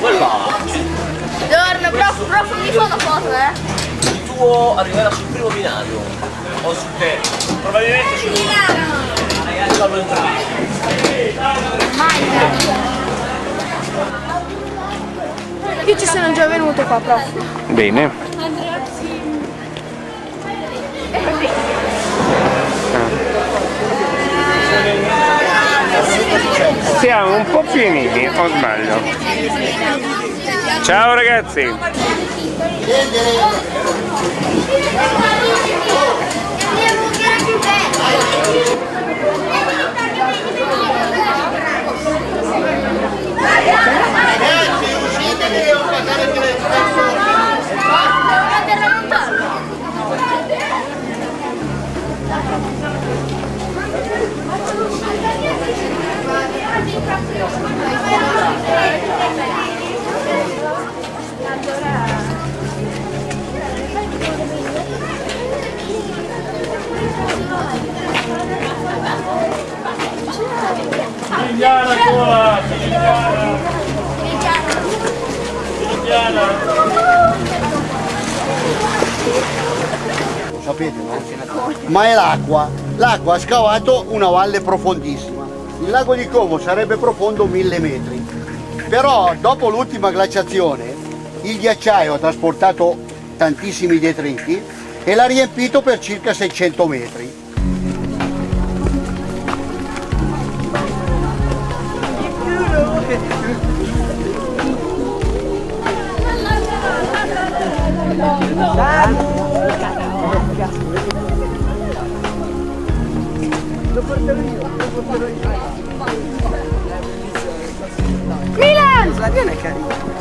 Quella Giorno, prof, prof, mi fa una foto, eh. il tuo arriverà sul primo binario o sul terzo. Probabilmente sul Salvo Io ci sono già venuto qua, prof. Bene. Siamo un po' pienini, o sbaglio? Ciao ragazzi! Siciliana sapete no? Ma è l'acqua. L'acqua ha scavato una valle profondissima. Il lago di Como sarebbe profondo mille metri. Però dopo l'ultima glaciazione il ghiacciaio ha trasportato tantissimi detriti e l'ha riempito per circa 600 metri.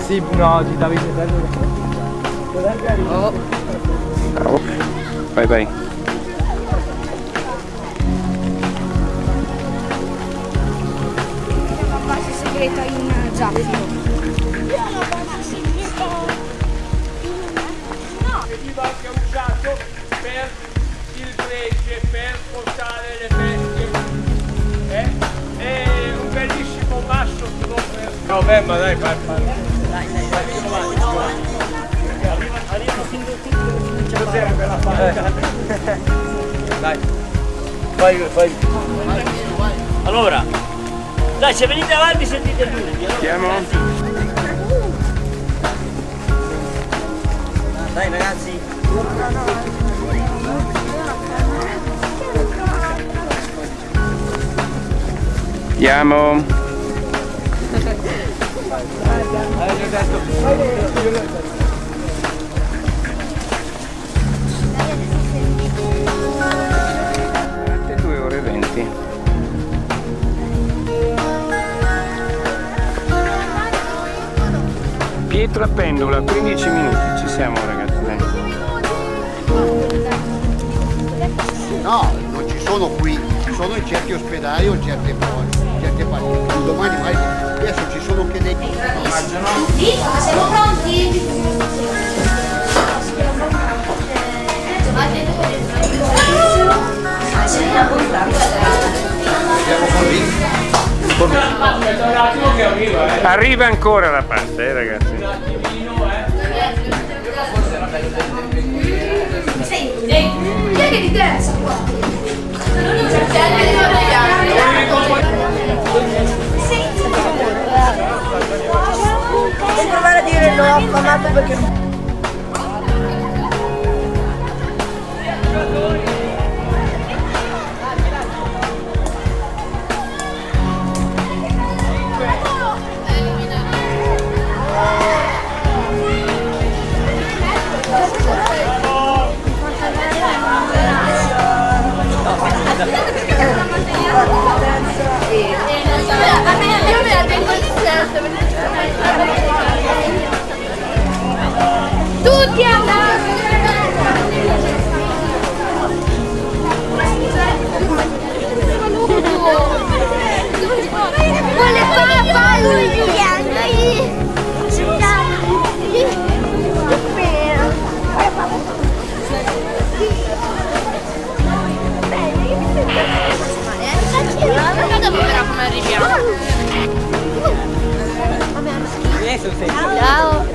Sì, no, di Davide Ciao. Vai vai. La base segreta in zaffiro. veniva anche usato per No, beh, ma dai, fai, fai. Dai, dai, dai. Arriva, arriva fin da Cos'era quella falca? Dai. Vai, vai. Allora, dai, se venite avanti sentite lui. Siamo? Dai ragazzi. Andiamo. Pietra Pendula, 15 minuti, ci siamo ragazzi. dai. No, non ci sono qui, ci sono in certi ospedali o in certe in certe parti. Domani vai, adesso ci sono anche dei... Siamo pronti? Aspetta un attimo che arriva, eh. Arriva ancora la pasta, eh ragazzi. Un attimino, eh. Chi è che ti interessa qua? Non provare a dire no, affamato perché... il Tutti Vuole Tchau.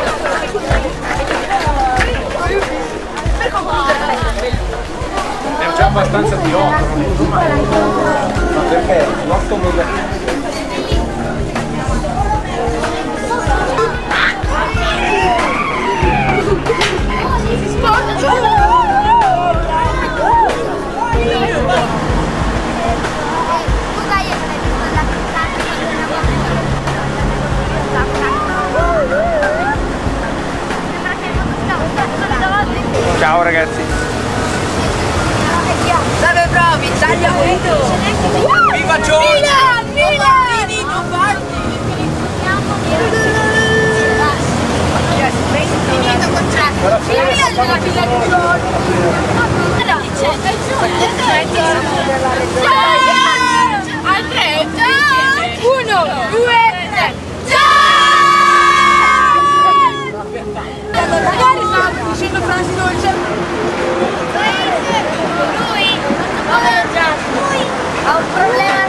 Tchau. Villa di Giorgio. Però c'è il giorno. Uno, due, tre. Allora, magari sta dicendo Franci Dolce. Lui, lui, ha un problema.